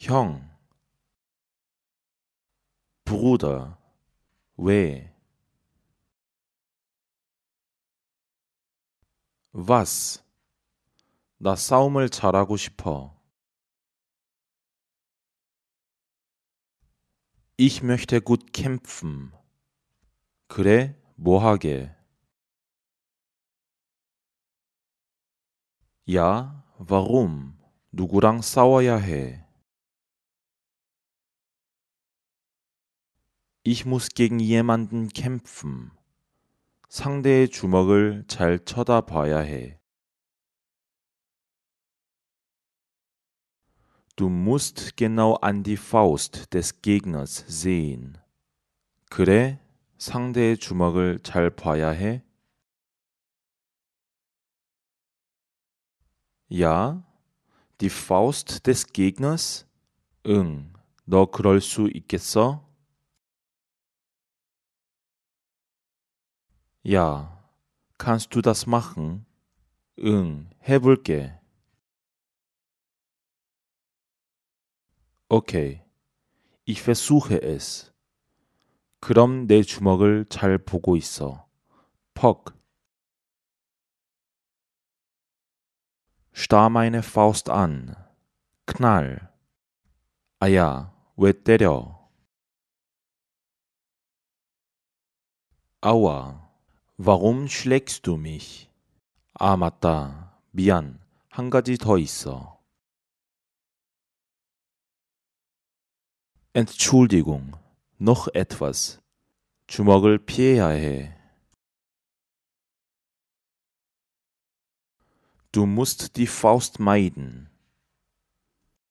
형, Bruder, 왜, was, 나 싸움을 잘하고 싶어. Ich möchte gut kämpfen. 그래, 뭐 하게. 야, warum? 누구랑 싸워야 해? Ich muss gegen jemanden kämpfen. 상대의 주먹을 잘 쳐다봐야 해. Du musst genau an die Faust des Gegners sehen. 그래? 상대의 주먹을 잘 봐야 해? Ja, die Faust des Gegners? 응, 너 그럴 수 있겠어? Ja, kannst du das machen? 응, 해볼게. Okay, ich versuche es. 그럼 내 주먹을 잘 보고 있어. 퍽. Starr meine Faust an. Knall. 아야, 왜 때려? Aua. Warum schlägst du mich? 아, 맞다. 미안. 한 가지 더 있어. Entschuldigung. Noch etwas. 주먹을 피해야 해. Du musst die Faust meiden.